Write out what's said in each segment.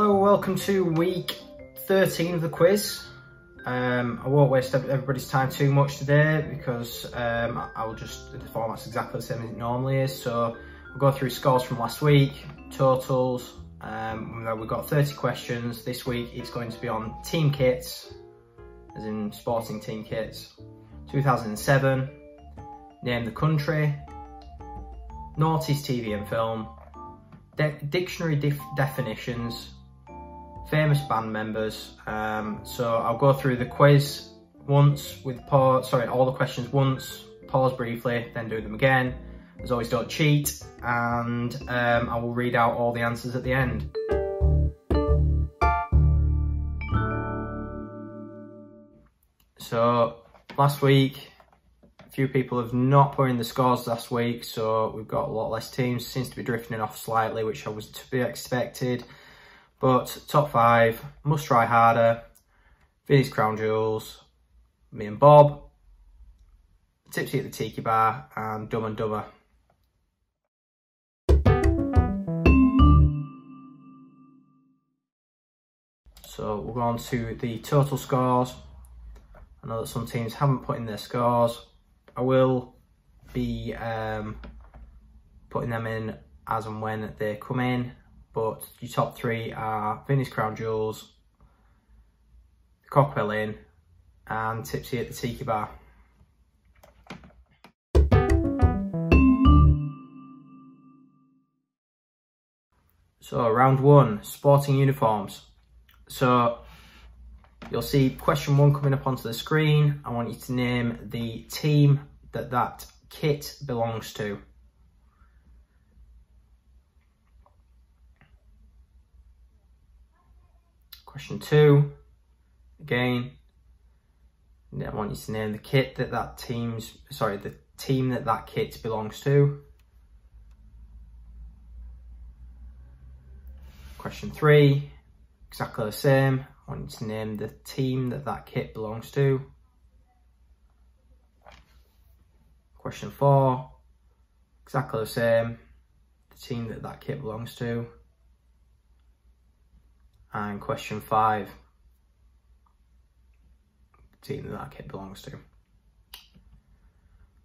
Hello, welcome to week 13 of the quiz. Um, I won't waste everybody's time too much today because um, I'll just, the format's exactly the same as it normally is. So we'll go through scores from last week, totals. Um, we've got 30 questions. This week it's going to be on team kits, as in sporting team kits. 2007, name the country, naughties TV and film, dictionary definitions, famous band members. Um, so I'll go through the quiz once with pause, sorry, all the questions once, pause briefly, then do them again. As always, don't cheat, and um, I will read out all the answers at the end. So, last week, a few people have not put in the scores last week, so we've got a lot less teams. Seems to be drifting off slightly, which I was to be expected. But top five, Must Try Harder, Vinnie's Crown Jewels, me and Bob, Tipsy at the Tiki Bar, and Dumb and Dumber. So we'll go on to the total scores. I know that some teams haven't put in their scores. I will be um, putting them in as and when they come in but your top three are Vinnie's Crown Jewels, Cockwell Inn and Tipsy at the Tiki Bar. So round one, sporting uniforms. So you'll see question one coming up onto the screen. I want you to name the team that that kit belongs to. Question two, again, I want you to name the kit that that team's, sorry, the team that that kit belongs to. Question three, exactly the same. I want you to name the team that that kit belongs to. Question four, exactly the same. The team that that kit belongs to and question five, team that that kit belongs to.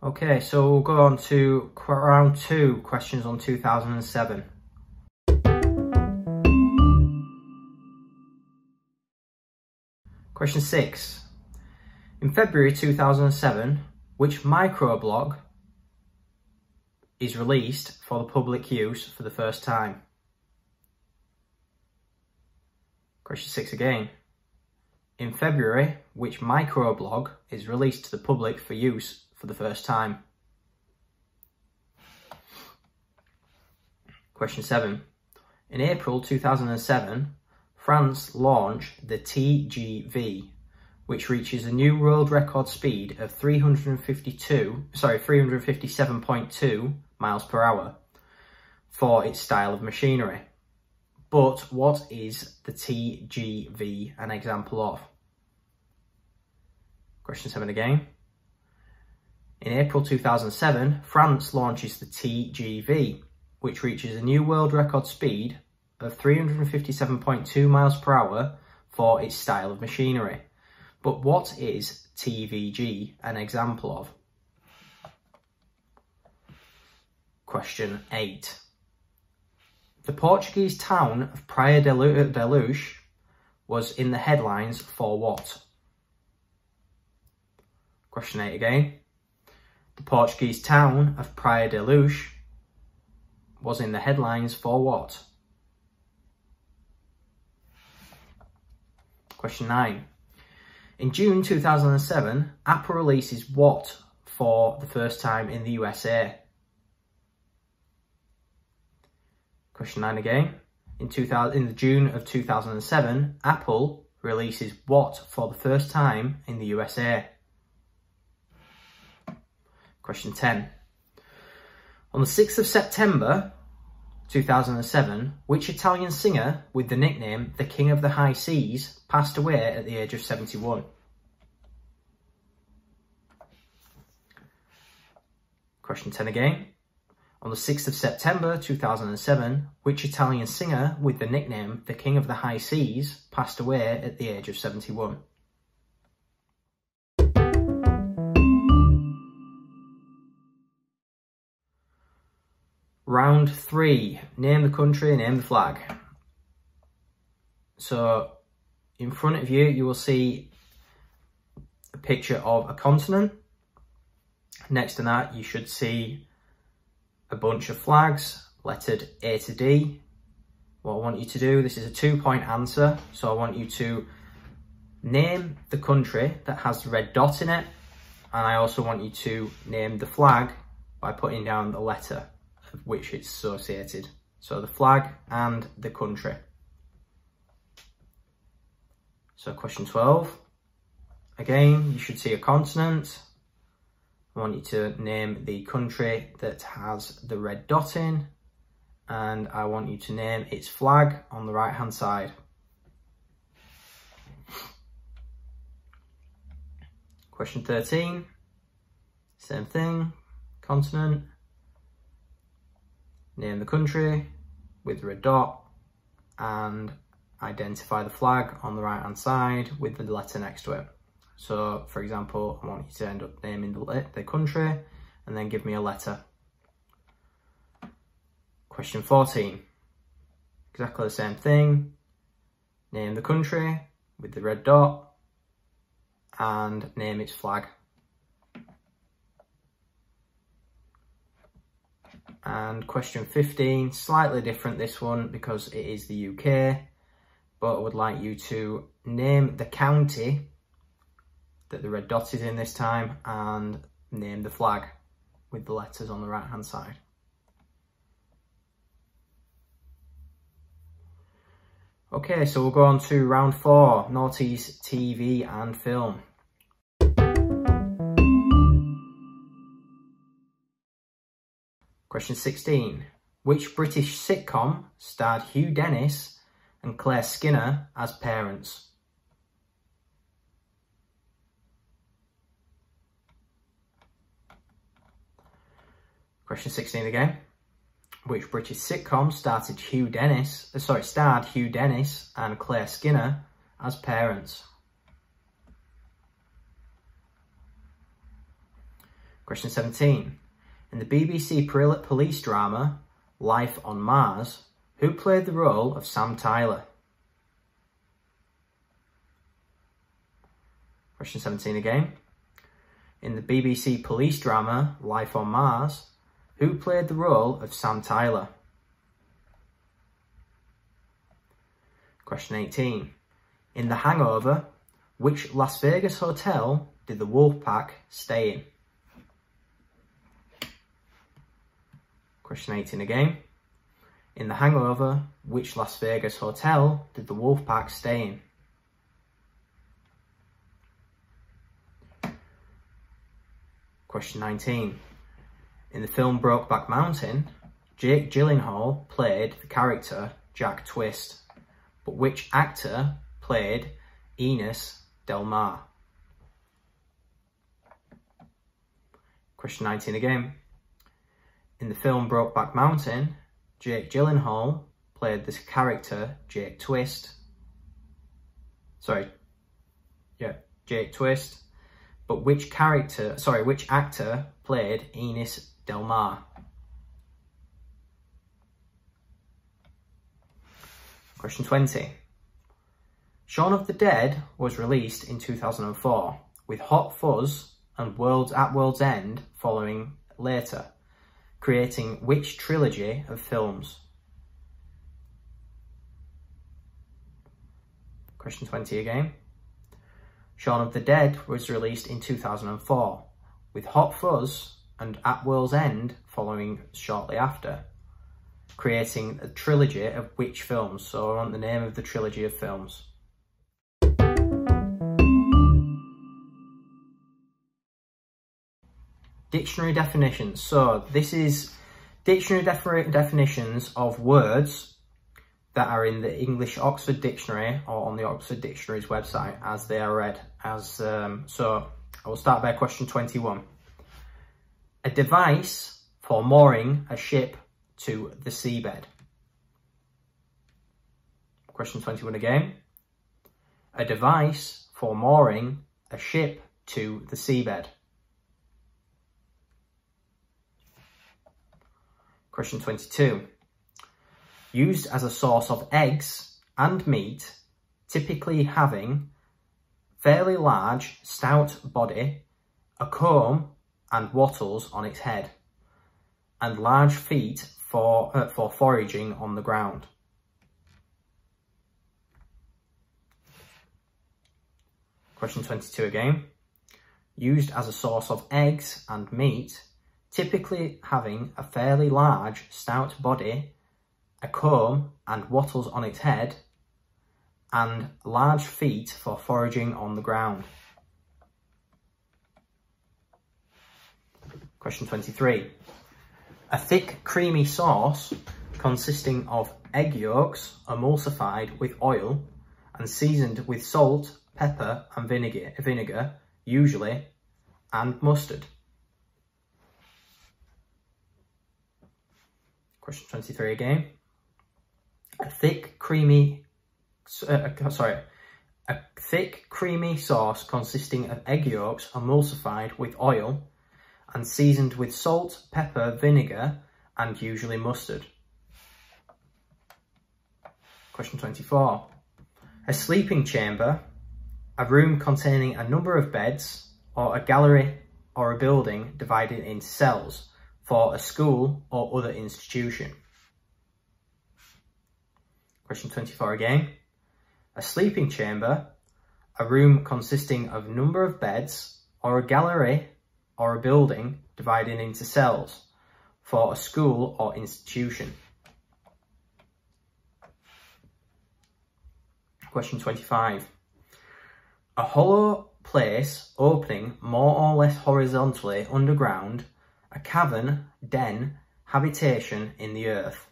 Okay, so we'll go on to round two, questions on 2007. Question six. In February 2007, which microblog is released for the public use for the first time? Question six again. In February, which microblog is released to the public for use for the first time? Question seven. In April 2007, France launched the TGV, which reaches a new world record speed of 352, sorry, 357.2 miles per hour for its style of machinery. But what is the TGV an example of? Question 7 again. In April 2007, France launches the TGV, which reaches a new world record speed of 357.2 miles per hour for its style of machinery. But what is TVG an example of? Question 8. The Portuguese town of Praia da Luz was in the headlines for what? Question 8 again. The Portuguese town of Praia da Luz was in the headlines for what? Question 9. In June 2007, Apple releases what for the first time in the USA? Question 9 again. In, 2000, in the June of 2007, Apple releases what for the first time in the USA? Question 10. On the 6th of September 2007, which Italian singer with the nickname The King of the High Seas passed away at the age of 71? Question 10 again. On the 6th of September 2007, which Italian singer with the nickname the King of the High Seas passed away at the age of 71? Round three, name the country, name the flag. So in front of you, you will see a picture of a continent. Next to that, you should see a bunch of flags lettered A to D. What I want you to do, this is a two point answer. So I want you to name the country that has the red dot in it. And I also want you to name the flag by putting down the letter of which it's associated. So the flag and the country. So question 12. Again, you should see a continent. I want you to name the country that has the red dot in and I want you to name its flag on the right hand side. Question 13, same thing, continent, name the country with red dot and identify the flag on the right hand side with the letter next to it. So for example, I want you to end up naming the, the country and then give me a letter. Question 14, exactly the same thing. Name the country with the red dot and name its flag. And question 15, slightly different this one because it is the UK, but I would like you to name the county that the red dot is in this time and name the flag with the letters on the right hand side. Okay, so we'll go on to round four, Noughties TV and film. Question 16. Which British sitcom starred Hugh Dennis and Claire Skinner as parents? Question 16 again. Which British sitcom started Hugh Dennis, uh, sorry, starred Hugh Dennis and Claire Skinner as parents? Question 17. In the BBC police drama Life on Mars, who played the role of Sam Tyler? Question 17 again. In the BBC police drama Life on Mars, who played the role of Sam Tyler? Question 18. In The Hangover, which Las Vegas hotel did the Wolfpack stay in? Question 18 again. In The Hangover, which Las Vegas hotel did the Wolfpack stay in? Question 19. In the film Brokeback Mountain, Jake Gyllenhaal played the character Jack Twist, but which actor played Enos Del Mar? Question 19 again. In the film Brokeback Mountain, Jake Gyllenhaal played this character Jake Twist. Sorry, yeah, Jake Twist. But which character, sorry, which actor played Enos Del Mar. Question 20. Shaun of the Dead was released in 2004, with Hot Fuzz and World's at World's End following later, creating which trilogy of films? Question 20 again. Shaun of the Dead was released in 2004, with Hot Fuzz and At World's End following shortly after, creating a trilogy of which films? So I want the name of the trilogy of films. Dictionary definitions. So this is dictionary definitions of words that are in the English Oxford Dictionary or on the Oxford Dictionary's website as they are read. As um, So I will start by question 21 a device for mooring a ship to the seabed? Question 21 again. A device for mooring a ship to the seabed. Question 22. Used as a source of eggs and meat, typically having fairly large, stout body, a comb and wattles on its head, and large feet for, uh, for foraging on the ground. Question 22 again. Used as a source of eggs and meat, typically having a fairly large, stout body, a comb and wattles on its head, and large feet for foraging on the ground. Question 23. A thick creamy sauce consisting of egg yolks emulsified with oil and seasoned with salt, pepper and vinegar, vinegar usually, and mustard. Question 23 again. A thick creamy uh, uh, sorry, a thick creamy sauce consisting of egg yolks emulsified with oil and seasoned with salt, pepper, vinegar and usually mustard. Question 24. A sleeping chamber, a room containing a number of beds or a gallery or a building divided into cells for a school or other institution. Question 24 again a sleeping chamber, a room consisting of number of beds, or a gallery or a building divided into cells for a school or institution. Question 25. A hollow place opening more or less horizontally underground, a cavern, den, habitation in the earth.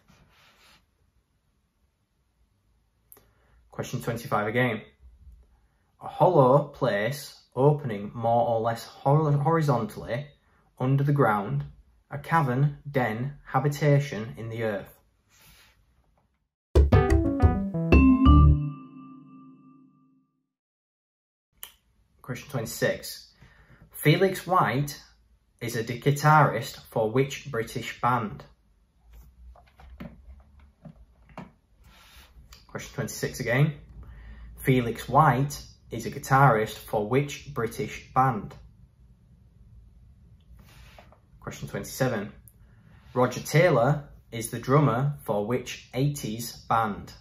Question 25 again. A hollow place opening more or less horizontally under the ground, a cavern, den, habitation in the earth. Question 26. Felix White is a guitarist for which British band? Question 26 again. Felix White is a guitarist for which British band? Question 27. Roger Taylor is the drummer for which 80s band?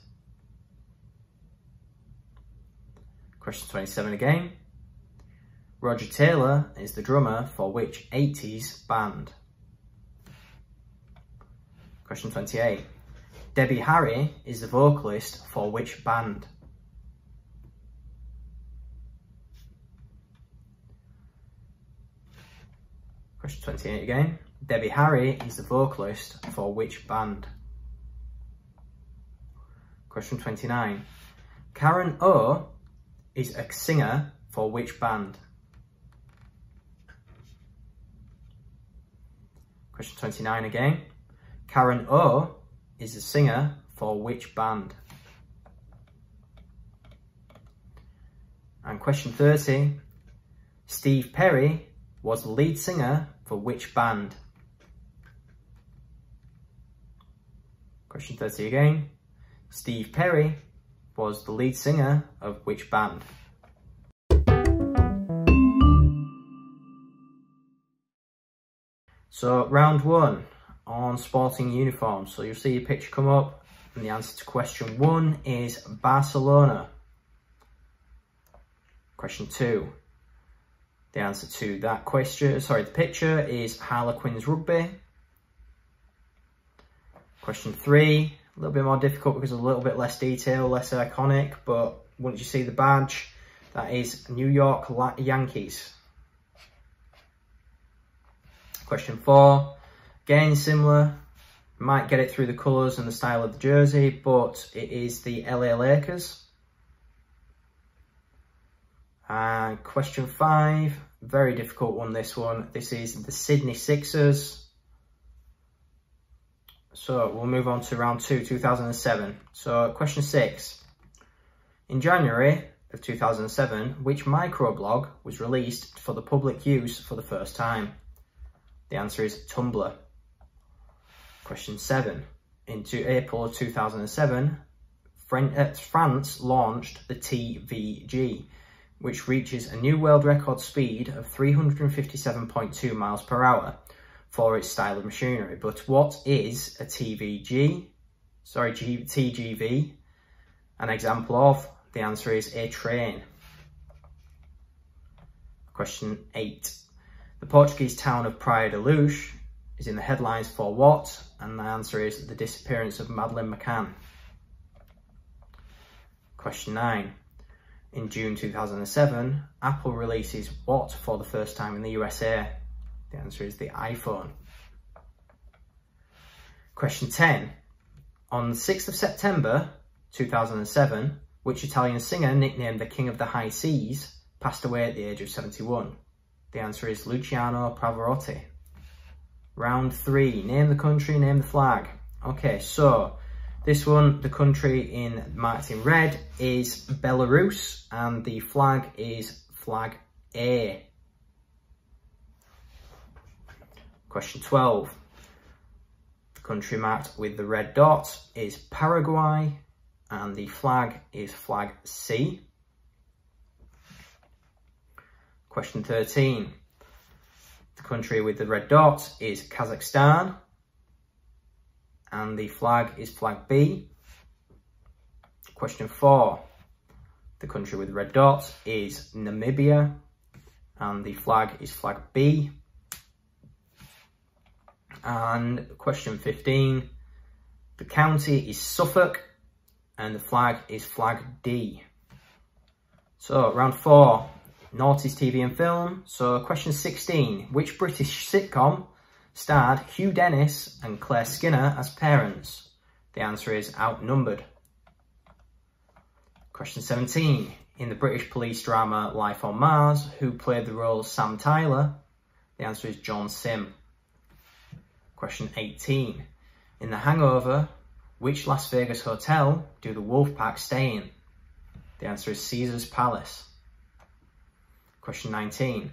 Question 27 again. Roger Taylor is the drummer for which 80s band? Question 28. Debbie Harry is the vocalist for which band? Question 28 again. Debbie Harry is the vocalist for which band? Question 29. Karen O is a singer for which band? Question 29 again. Karen O is a singer for which band? And question 30, Steve Perry was the lead singer for which band? Question 30 again, Steve Perry was the lead singer of which band? So round one, on sporting uniforms. So you'll see a picture come up and the answer to question one is Barcelona. Question two. The answer to that question, sorry, the picture is Harlequins Rugby. Question three, a little bit more difficult because a little bit less detail, less iconic, but once you see the badge, that is New York Yankees. Question four, Again, similar, might get it through the colours and the style of the jersey, but it is the LA Lakers. Question five, very difficult one, this one. This is the Sydney Sixers. So we'll move on to round two, 2007. So question six. In January of 2007, which microblog was released for the public use for the first time? The answer is Tumblr. Question seven. In April of 2007, uh, France launched the TVG, which reaches a new world record speed of 357.2 miles per hour for its style of machinery. But what is a TVG? Sorry, G TGV. An example of, the answer is a train. Question 8. The Portuguese town of Praia da Luz is in the headlines for what? And the answer is the disappearance of Madeleine McCann. Question 9. In June 2007, Apple releases what for the first time in the USA? The answer is the iPhone. Question 10. On the 6th of September 2007, which Italian singer nicknamed the King of the High Seas passed away at the age of 71? The answer is Luciano Pavarotti. Round three, name the country, name the flag. Okay, so this one, the country in marked in red is Belarus and the flag is flag A. Question 12. The country marked with the red dot is Paraguay and the flag is flag C. Question 13. The country with the red dot is Kazakhstan and the flag is flag B. Question 4. The country with red dots is Namibia and the flag is flag B. And question 15, the county is Suffolk and the flag is flag D. So round four, noughties TV and film. So question 16, which British sitcom starred Hugh Dennis and Claire Skinner as parents? The answer is outnumbered. Question 17, in the British police drama Life on Mars, who played the role Sam Tyler? The answer is John Simm. Question 18. In The Hangover, which Las Vegas hotel do the Wolfpack stay in? The answer is Caesar's Palace. Question 19.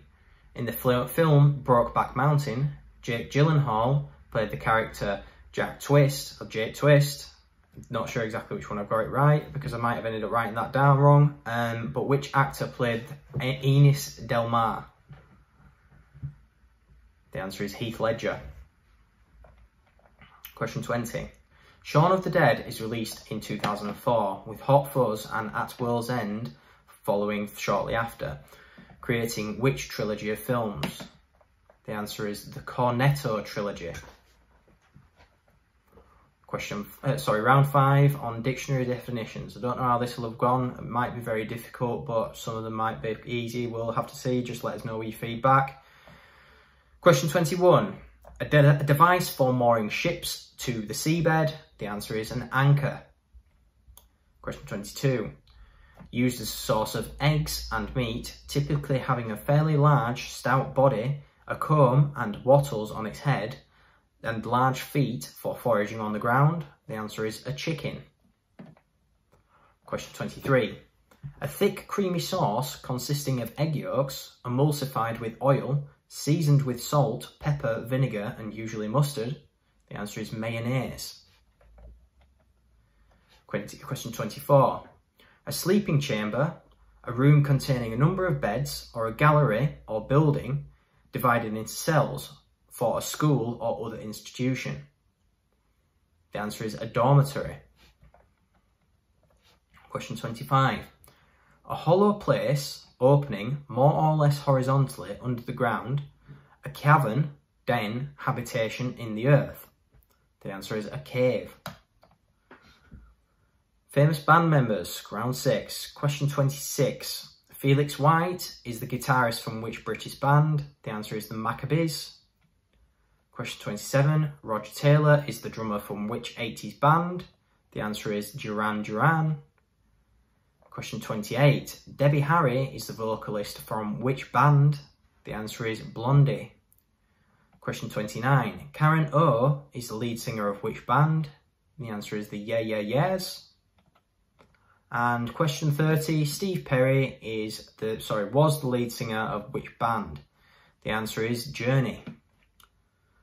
In the film Brokeback Mountain, Jake Gyllenhaal played the character Jack Twist, or Jake Twist. Not sure exactly which one I've got it right, because I might have ended up writing that down wrong. Um, but which actor played Ennis Del Mar? The answer is Heath Ledger. Question 20. Shaun of the Dead is released in 2004, with Hot Fuzz and At World's End following shortly after, creating which trilogy of films? The answer is the Cornetto trilogy. Question, uh, sorry, round five on dictionary definitions. I don't know how this will have gone. It might be very difficult, but some of them might be easy. We'll have to see. Just let us know your feedback. Question 21. A, de a device for mooring ships to the seabed. The answer is an anchor. Question 22. Used as a source of eggs and meat, typically having a fairly large, stout body, a comb and wattles on its head, and large feet for foraging on the ground. The answer is a chicken. Question 23. A thick creamy sauce consisting of egg yolks emulsified with oil Seasoned with salt, pepper, vinegar, and usually mustard, the answer is mayonnaise. Question 24. A sleeping chamber, a room containing a number of beds, or a gallery or building divided into cells for a school or other institution. The answer is a dormitory. Question 25. A hollow place opening more or less horizontally under the ground, a cavern, den, habitation in the earth? The answer is a cave. Famous band members, round six. Question 26. Felix White is the guitarist from which British band? The answer is the Maccabees. Question 27. Roger Taylor is the drummer from which 80s band? The answer is Duran Duran. Question 28. Debbie Harry is the vocalist from which band? The answer is Blondie. Question 29. Karen O is the lead singer of which band? The answer is the Yeah Yeah Yeahs. And question 30. Steve Perry is the sorry was the lead singer of which band? The answer is Journey.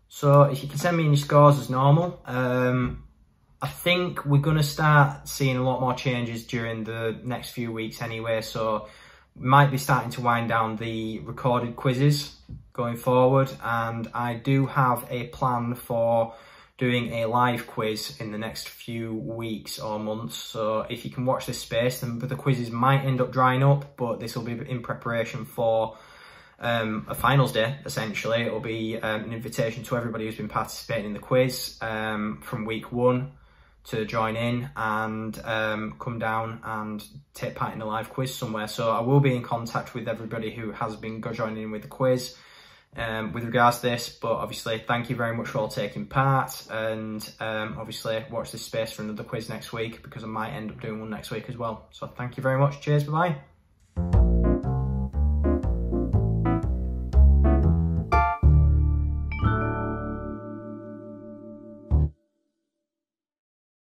So if you can send me any scores as normal, um, I think we're going to start seeing a lot more changes during the next few weeks anyway. So we might be starting to wind down the recorded quizzes going forward. And I do have a plan for doing a live quiz in the next few weeks or months. So if you can watch this space, then the quizzes might end up drying up, but this will be in preparation for um, a finals day, essentially. It'll be um, an invitation to everybody who's been participating in the quiz um, from week one to join in and um, come down and take part in a live quiz somewhere. So I will be in contact with everybody who has been joining in with the quiz um, with regards to this. But obviously, thank you very much for all taking part. And um, obviously, watch this space for another quiz next week because I might end up doing one next week as well. So thank you very much. Cheers. Bye-bye.